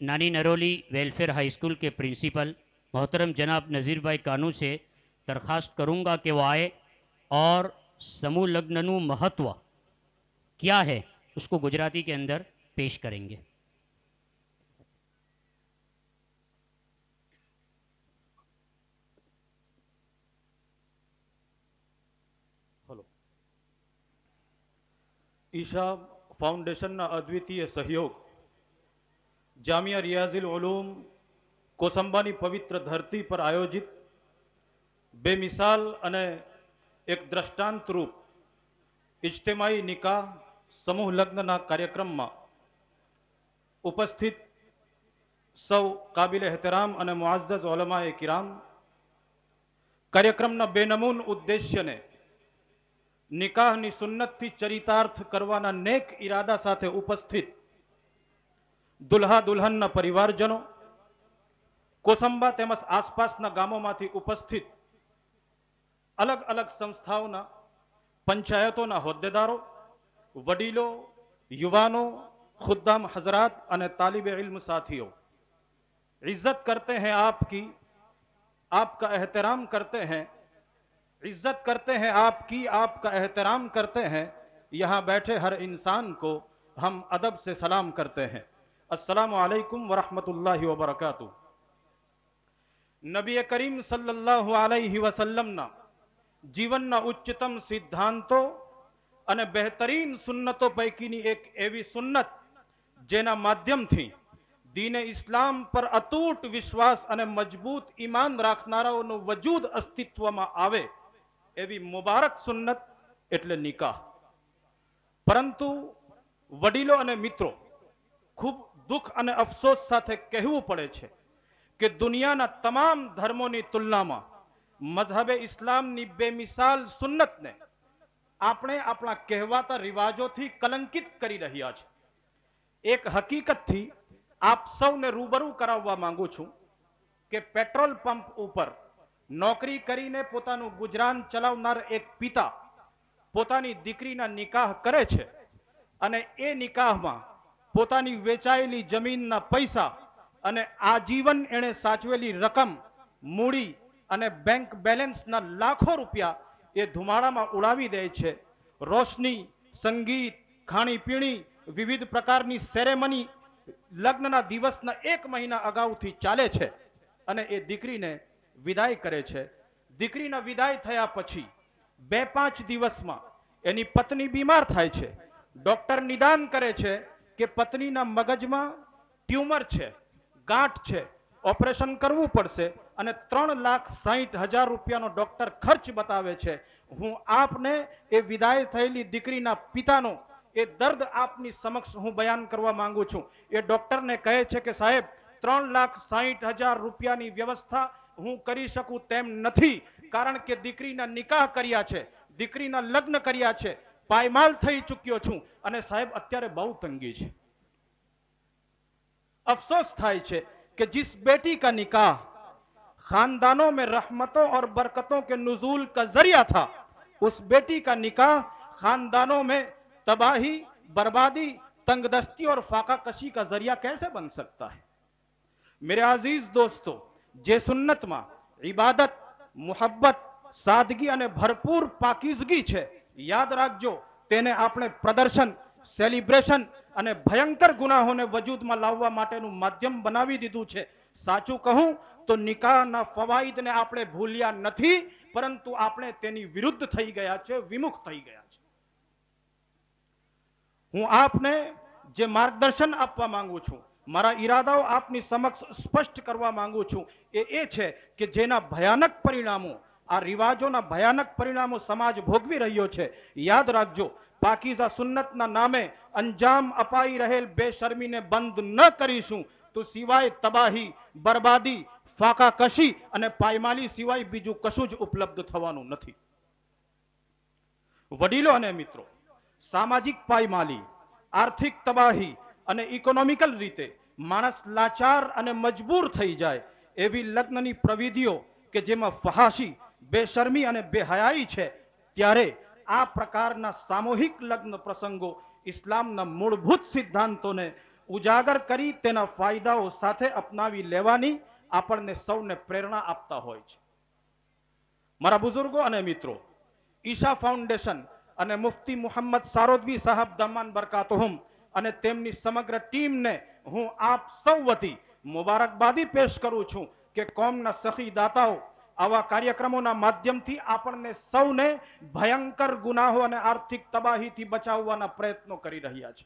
Nani Naroli welfare high school के principal मोहतरम जनाब नज़ीर भाई कानू से दरख्वास्त करूंगा कि वो आए और समूह लग्ननु महत्व क्या है उसको गुजराती के अंदर पेश करेंगे હલો ઈશા ફાઉન્ડેશનના અદ્વિતીય સહયોગ જામિયા રિયાઝિલ ઉલૂમ કોસંબાની પવિત્ર ધરતી પર આયોજિત બેમિસાલ અને એક દ્રષ્ટાંત રૂપ ઇજ્તેમાઈ નિકાહ સમૂહ લગ્નના કાર્યક્રમમાં ઉપસ્થિત સૌ કાબિલ એહતરામ અને મુઆઝ ઓલમા એ કિરામ કાર્યક્રમના બેનમૂન ઉદ્દેશ્યને નિકાહની સુન્નતથી ચરિતાર્થ કરવાના નેક ઈરાદા સાથે ઉપસ્થિત દુલ્હા દુલ્હનના પરિવારજનો કોસંબા તેમજ આસપાસના ગામોમાંથી ઉપસ્થિત અલગ અલગ સંસ્થાઓના પંચાયતોના હોદ્દેદારો વડીલો યુવાનો खुद्दाम हजरात અને तालिब इल्म साथियों इज्जत करते हैं आपकी आपका एहतराम करते हैं इज्जत करते हैं आपकी आपका एहतराम करते हैं यहाँ बैठे हर इंसान को हम अदब से सलाम करते हैं અસલામ આલૈકુમ વરહમતુલ્લાહ વબરકાતુ નબી કરીમ સલ્લલ્લાહુ વસલ્લમના જીવનના ઉચ્ચતમ સિદ્ધાંતો અને બહેતરીન સુન્નતો પૈકીની એક એવી સુન્નત જેના માધ્યમથી દીને ઇસ્લામ પર અતૂટ વિશ્વાસ અને મજબૂત ઈમાન રાખનારાઓનું વજૂદ અસ્તિત્વમાં આવે એવી મુબારક સુન્નત એટલે નિકાહ પરંતુ વડીલો અને મિત્રો ખૂબ દુઃખ અને અફસોસ સાથે કહેવું પડે છે કે દુનિયાના તમામ ધર્મોની તુલનામાં મઝહબે ઇસ્લામની બેમિસાલ સુન્નતને આપણે આપણા કહેવાતા રિવાજોથી કલંકિત કરી રહ્યા છે. એક હકીકતથી આપ સૌને રૂબરૂ કરાવવા માંગુ છું કે પેટ્રોલ પંપ ઉપર નોકરી કરીને પોતાનું ગુજરાન ચલાવનાર એક પિતા પોતાની દીકરીના નિકાહ કરે છે અને એ નિકાહમાં પોતાની વેચાયેલી જમીનના પૈસા અને આજીવન એણે સાચવેલી રકમ, મૂડી અને બેંક બેલેન્સના લાખો રૂપિયા એ ધુમાડામાં ઉડાવી દે છે. રોશની, સંગીત, ખાણીપીણી, વિવિધ પ્રકારની સેરેમની લગ્નના દિવસના એક મહિના અગાઉથી ચાલે છે અને એ દીકરીને વિદાય કરે છે. દીકરીના વિદાય થયા પછી બે પાંચ દિવસમાં એની પત્ની બીમાર થાય છે. ડોક્ટર નિદાન કરે છે કે પત્નીના મગજમાં ટ્યુમર છે, ગાંઠ છે, ઓપરેશન કરવું પડશે અને ત્રણ લાખ સાહીઠ હજાર રૂપિયાનો ડોક્ટર ખર્ચ બતાવે છે. હું આપને એ વિદાય થયેલી દીકરીના પિતાનો એ દર્દ આપની સમક્ષ હું બયાન કરવા માંગુ છું. એ ડોક્ટરને કહે છે કે સાહેબ, ત્રણ લાખ સાહીઠ હજાર રૂપિયાની વ્યવસ્થા હું કરી શકું તેમ નથી, કારણ કે દીકરીના નિકાહ કર્યા છે, દીકરીના લગ્ન કર્યા છે પાયમાલ થઈ ચૂક્યો છું અને સાહેબ અત્યારે બહુ તંગી છે अफसोस થાય છે कि जिस बेटी का निकाह खानदानों में रहमतों और बरकतों के नुजूल का जरिया था उस बेटी का निकाह खानदानों में तबाही बर्बादी तंगदस्ती और फाका कशी का जरिया कैसे बन सकता है मेरे अजीज दोस्तों જે સુન્નતમાં ઇબાદત મુહબ્બત સાદગી અને ભરપૂર પાકીઝગી છે યાદ રાખજો, તેને આપણે પ્રદર્શન સેલિબ્રેશન અને ભયંકર ગુનાહોને વજૂદમાં લાવવા માટેનું માધ્યમ બનાવી દીધું છે. સાચું કહું તો નિકાહના ફવાઈદને આપણે ભૂલ્યા નથી, પરંતુ આપણે તેની વિરુદ્ધ થઈ ગયા છે, વિમુખ થઈ ગયા છે. હું આપને જે માર્ગદર્શન આપવા માંગુ છું, મારા ઈરાદાઓ આપની સમક્ષ સ્પષ્ટ કરવા માંગુ છું, એ એ છે કે જેના ભયાનક પરિણામો આ રિવાજોના ભયાનક પરિણામો સમાજ ભોગવી રહ્યો છે. યાદ રાખજો, પાકીઝા સુન્નતના નામે અંજામ અપાઈ રહેલ બેશરમીને બંધ ન કરીશું. તો સિવાય તબાહી, બરબાદી ફાકા કશી અને પાયમાલી સિવાય બીજું કશું જ ઉપલબ્ધ થવાનું નથી. વડીલો અને મિત્રો, સામાજિક પાયમાલી, આર્થિક તબાહી અને ઇકોનોમિકલ રીતે માણસ લાચાર અને મજબૂર થઈ જાય એવી લગ્નની પ્રવિધિઓ કે જેમાં ફહાશી બેશર્મી અને બેહયાઈ છે, ત્યારે આ પ્રકારના સામૂહિક લગ્ન પ્રસંગો ઇસ્લામના મૂળભૂત સિદ્ધાંતોને ઉજાગર કરી તેના ફાયદાઓ સાથે અપનાવી લેવાની આપણને સૌને પ્રેરણા આપતા હોય છે. મારા બુઝુર્ગો અને મિત્રો, ઈશા ફાઉન્ડેશન અને મુફ્તી મુહમ્મદ સારોદવી સાહેબ દમાન બરકાતહુમ અને તેમની સમગ્ર ટીમને હું આપ સૌ વતી મુબારકબાદી પેશ કરું છું કે કોમના સખી દાતાઓ આવા કાર્યક્રમોના માધ્યમથી આપણને સૌને ભયંકર ગુનાહો અને આર્થિક તબાહીથી બચાવવાના પ્રયત્નો કરી રહ્યા છે.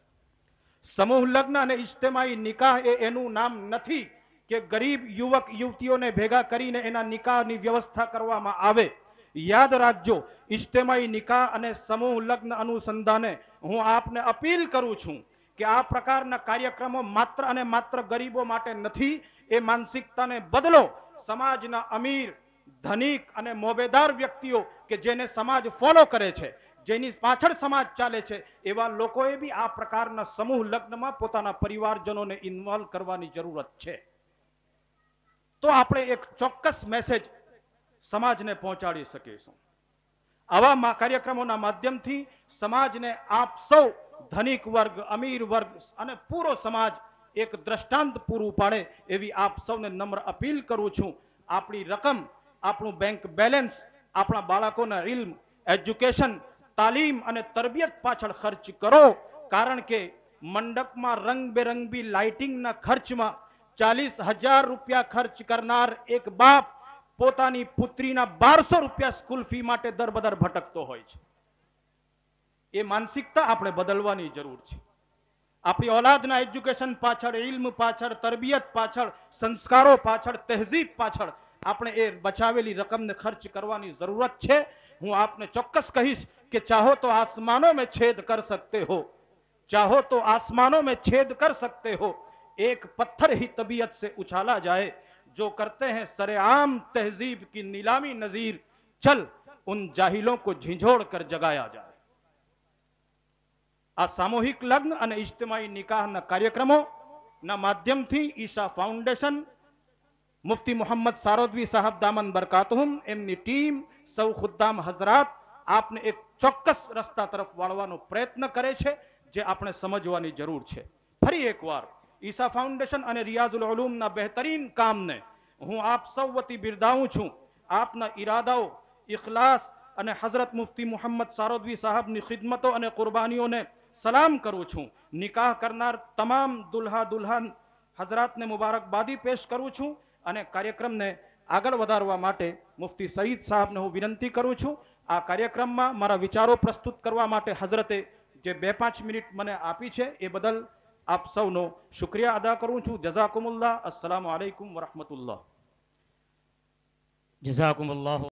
સમૂહ લગ્ન અને ઇજ્તેમાઈ નિકાહ એ એનું નામ નથી કે ગરીબ યુવક યુવતીઓને ભેગા કરીને એના નિકાહની વ્યવસ્થા કરવામાં આવે. યાદ રાખજો ઇજ્તેમાઈ નિકાહ અને સમૂહ લગ્ન અનુસંધાને હું આપને અપીલ કરું છું કે આ પ્રકારના કાર્યક્રમો માત્ર અને માત્ર ગરીબો માટે નથી, એ માનસિકતાને બદલો. સમાજના અમીર ધનિક અને મોબેદાર વ્યક્તિઓ કે જેને સમાજ ફોલો કરે છે, જેની પાછળ સમાજ ચાલે છે, એવા લોકોએ બી આ પ્રકારના સમૂહ લગ્નમાં પોતાના પરિવારજનોને ઇન્વોલ્વ કરવાની જરૂરત છે. તો આપણે એક ચોક્કસ મેસેજ સમાજને પહોંચાડી શકીશું. આવા કાર્યક્રમોના માધ્યમથી સમાજને આપ સૌ ધનિક વર્ગ, અમીર વર્ગ અને પૂરો સમાજ એક દ્રષ્ટાંત પૂરું પાડે એવી આપ સૌને નમ્ર અપીલ કરું છું. આપણી રકમ આપણું બેંક બેલેન્સ આપણા બાળકોના ઇલ્મ એજ્યુકેશન તાલીમ અને તરબિયત પાછળ ખર્ચ કરો. કારણ કે મંડપમાં રંગબેરંગી લાઇટિંગના ખર્ચમાં ચાલીસ રૂપિયા ખર્ચ કરનાર એક બાપ પોતાની પુત્રીના બારસો રૂપિયા સ્કૂલ ફી માટે દરબદર ભટકતો હોય છે. એ માનસિકતા આપણે બદલવાની જરૂર છે. આપણી ઓલાદના એજ્યુકેશન પાછળ ઇલ્મ પાછળ, તરબિયત પાછળ, સંસ્કારો પાછળ, તહેઝીબ પાછળ આપણે એ બચાવેલી રકમને ખર્ચ કરવાની જરૂરત છે હું આપને ચોક્કસ કહીશ કે ચાહો તો આસમાનો में छेद कर सकते हो चाहो तो आसमानों में छेद कर सकते हो एक पत्थर ही तबीयत से उछाला जाए जो करते हैं सरेआम तहजीब की नीलामी नजीर चल उन जाहिलों को झिझोड़ कर जगाया जाए આ સામૂહિક લગ્ન અને ઇજ્તમાઈ નિકાહના કાર્યક્રમોના માધ્યમથી ઈશા ફાઉન્ડેશન મુફ્તી મોહમ્મદ સારોદવી સાહેબ દામન બરકાતહુમ એમની ટીમ, સૌ ખુદ્દામ હઝરાત, આપને એક ચોક્કસ રસ્તા તરફ વાળવાનો પ્રયત્ન કરે છે, જે આપણે સમજવાની જરૂર છે. ફરી એકવાર, ઈસા ફાઉન્ડેશન અને રિયાઝુલ ઉલૂમના બહેતરીન કામને હું આપ સૌ વતી બિરદાવું છું. આપના ઈરાદાઓ, ઇખલાસ અને હઝરત મુફ્તી મુહમ્મદ સારોદવી સાહેબની ખિદમતો અને કુરબાનીઓને સલામ કરું છું. નિકાહ કરનાર તમામ દુલ્હા દુલ્હન હઝરાતને મુબારકબાદી પેશ કરું છું. અને કાર્યક્રમને આગળ વધારવા માટે મુફ્તી સઈદ સાહેબને હું વિનંતી કરું છું. આ કાર્યક્રમમાં મારા વિચારો પ્રસ્તુત કરવા માટે હઝરતે જે બે પાંચ મિનિટ મને આપી છે એ બદલ આપ સૌનો શુક્રિયા અદા કરું છું. જઝાકુમુલ્લાહ. અસલામ અલૈકુમ વરહમતુલ્લાહ. જઝાકુમ અલ્લાહ